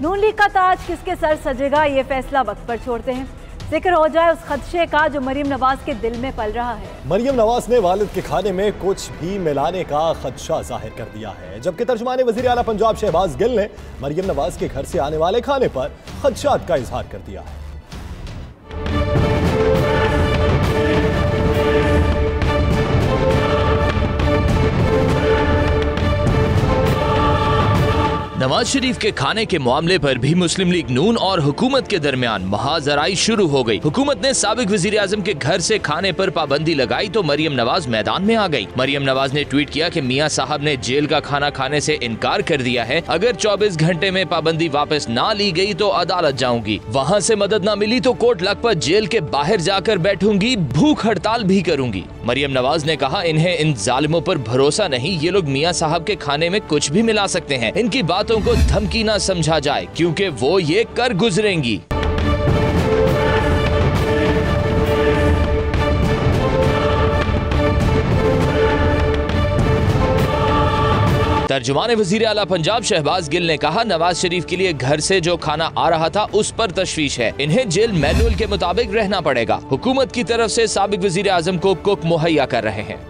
نون league کا تاج کس کے سر سجے گا؟ یہ فیصلہ وقت پر چھوڑتے ہیں۔ ذکر ہو جائے اس خدشے کا جو مریم نواز کے دل میں پل رہا ہے۔ مریم نواز نے والد کے کھانے میں کچھ بھی ملانے کا خدشہ ظاہر کر دیا ہے۔ جبکہ ترجمان وزیر اعلیٰ پنجاب شہباز گل نے مریم نواز کے گھر سے آنے والے کھانے پر خدشات کا اظہار کر دیا ہے۔ نواز شریف کے کھانے کے معاملے پر بھی مسلم لیگ نون اور حکومت کے درمیان محاذرائی شروع ہو گئی۔ حکومت نے سابق وزیر اعظم کے گھر سے کھانے پر پابندی لگائی تو مریم نواز میدان میں آ گئی۔ مریم نواز نے ٹویٹ کیا کہ میاں صاحب نے جیل کا کھانا کھانے سے انکار کر دیا ہے۔ اگر چوبیس گھنٹے میں پابندی واپس نہ لی گئی تو عدالت جاؤں گی۔ وہاں سے مدد نہ ملی تو کوٹ لکھپت جیل کے باہر جا کر بیٹھوں گی، بھوک ہڑتال بھی کروں گی۔ مریم نواز نے کہا، انہیں ان ظالموں پر بھروسہ نہیں، یہ لوگ میاں صاحب کے کھانے میں کچھ بھی ملا سکتے ہیں۔ ان کی بات باتوں کو دھمکی نہ سمجھا جائے، کیونکہ وہ یہ کر گزریں گی۔ ترجمان وزیر اعلیٰ پنجاب شہباز گل نے کہا، نواز شریف کے لیے گھر سے جو کھانا آ رہا تھا، اس پر تشویش ہے۔ انہیں جیل مینول کے مطابق رہنا پڑے گا۔ حکومت کی طرف سے سابق وزیر اعظم کو کک مہیا کر رہے ہیں۔